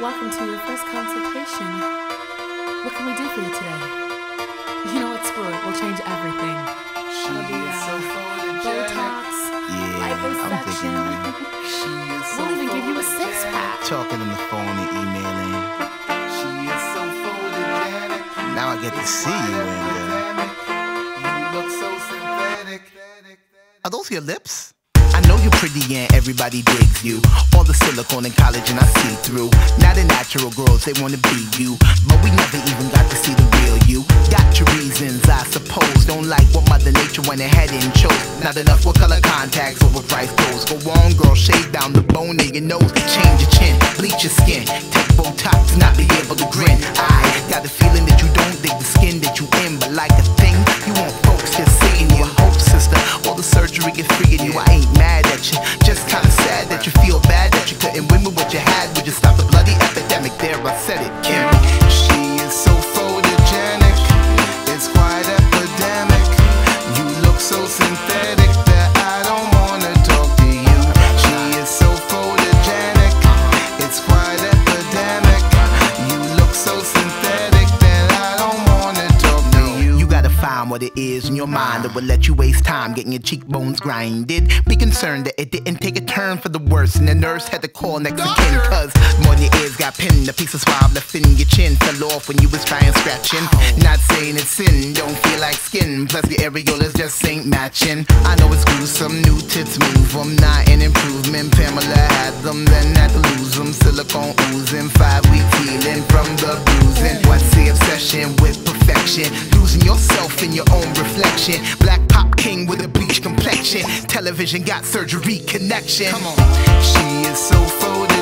welcome to your first consultation. What can we do for you today? You know what, screw it, we'll change everything. She It'll be, is so uh, photogenic. Botox, Yeah, I'm thinking liposuction. you She is so We'll even give you a six pack. talking on the phone and emailing. She is so photogenic. Now I get to see you and uh, You look so synthetic. are those your lips? I know you're pretty and everybody digs you. All the silicone in college and I see through. Now the natural girls, they wanna be you. But we never even got to see the real you. Got your reasons, I suppose. Don't like what Mother Nature went ahead and chose. Not enough what color contacts or what price goes. Go on, girl, shave down the bone in your nose. Change your chin, bleach your skin. Take Botox, not be able to grin. I got the win with what you had. Would you stop What it is in your mind that will let you waste time getting your cheekbones grinded. Be concerned that it didn't take a turn for the worse, and the nurse had to call next of kin. Cause more than your ears got pinned, a piece of swab left in your chin fell off when you was trying scratching. Not saying it's sin, don't feel like skin. Plus the areolas just ain't matching. I know it's gruesome, new tits move 'em, not an improvement. Pamela had them, then had to lose them. Silicone oozing, five weeks healing from the bruising. What's the obsession with perfection? Losing yourself in your own reflection. Black pop king with a bleach complexion. Television got surgery connection. Come on. She is so folded.